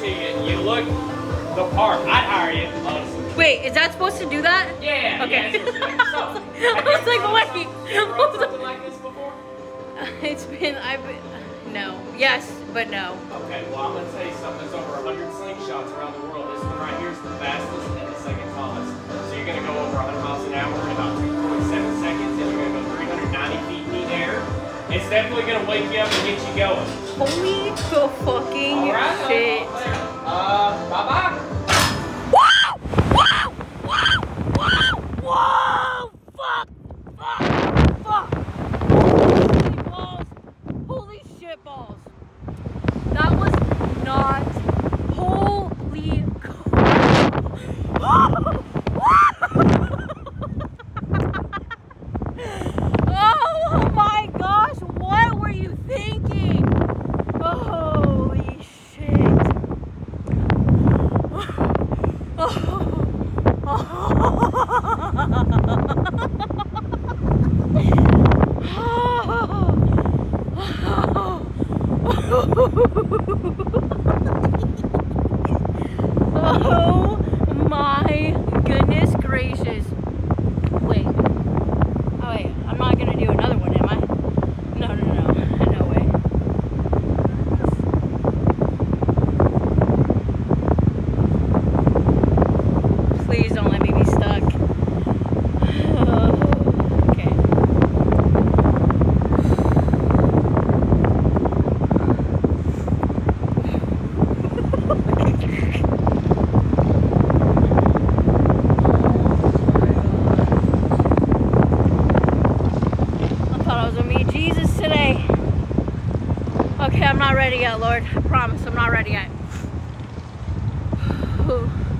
to you. You look the part. I'd hire you, honestly. Wait, is that supposed to do that? Yeah. Okay. Yeah, so, I was like, wait. some- you ever run something like this before? It's been, I've been, no. Yes, but no. Okay, well, I'm gonna tell you something. There's over 100 slingshots around the world. This one right here is the fastest definitely gonna wake you up and get you going. Holy fucking right. shit. Uh, bye bye. Wow! Wow! Wow! Wow! Whoa! Fuck! Fuck! Fuck! Holy balls! Holy shit balls! That was not. Holy. oh my gosh! What were you thinking? Holy shit! Oh my goodness gracious. Wait. me, Jesus, today. Okay, I'm not ready yet, Lord. I promise, I'm not ready yet.